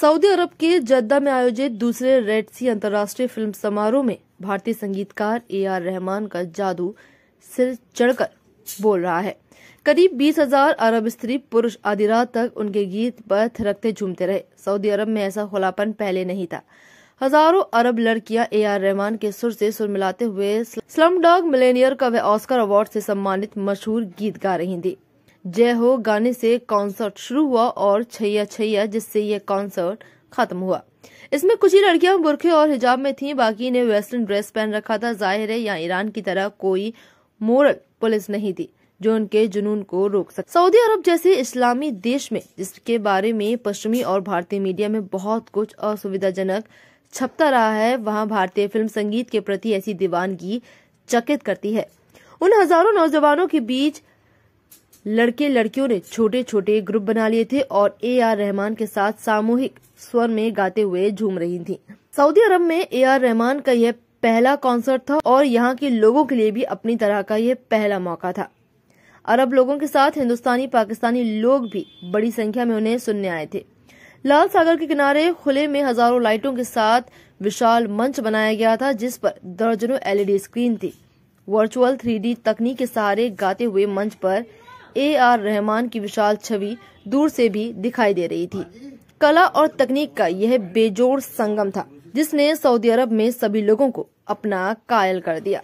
Saudi अरब के जद्दा में आयोजित दूसरे रेड सी अंतर्राष्ट्रीय फ़िल्म समारोह में भारतीय संगीतकार ए आर रहमान का जादू सिर चढ़कर बोल रहा है। करीब बीस हज़ार अरब स्त्री पुरुष आधी रात तक उनके गीत पर थिरकते झूमते रहे। सऊदी अरब में ऐसा खुलापन पहले नहीं था। हज़ारों अरब लड़कियाँ ए आर रहमान के सुर से सुर मिलाते हुए स्लम डॉग मिलेनियर का वह ऑस्कर अवार्ड से सम्मानित मशहूर गीत गा रही थी। जय हो गाने से कॉन्सर्ट शुरू हुआ और छैया छैया, जिससे यह कॉन्सर्ट खत्म हुआ। इसमें कुछ ही लड़कियाँ बुरखे और हिजाब में थीं, बाकी ने वेस्टर्न ड्रेस पहन रखा था। ज़ाहिर है, यहाँ ईरान की तरह कोई मोरल पुलिस नहीं थी, जो उनके जुनून को रोक सके। सऊदी अरब जैसे इस्लामी देश में, जिसके बारे में पश्चिमी और भारतीय मीडिया में बहुत कुछ असुविधाजनक छपता रहा है, वहाँ भारतीय फ़िल्म संगीत के प्रति ऐसी दीवानगी चकित करती है। उन हज़ारों नौजवानों के बीच लड़के लड़कियों ने छोटे छोटे ग्रुप बना लिए थे और ए आर रहमान के साथ सामूहिक स्वर में गाते हुए झूम रही थी। सऊदी अरब में ए आर रहमान का यह पहला कॉन्सर्ट था और यहाँ के लोगों के लिए भी अपनी तरह का यह पहला मौका था। अरब लोगों के साथ हिंदुस्तानी, पाकिस्तानी लोग भी बड़ी संख्या में उन्हें सुनने आए थे। लाल सागर के किनारे खुले में हज़ारों लाइटों के साथ विशाल मंच बनाया गया था, जिस पर दर्जनों एलईडी स्क्रीन थी। वर्चुअल थ्री तकनीक के सहारे गाते हुए मंच पर ए आर रहमान की विशाल छवि दूर से भी दिखाई दे रही थी। कला और तकनीक का यह बेजोड़ संगम था, जिसने सऊदी अरब में सभी लोगों को अपना कायल कर दिया।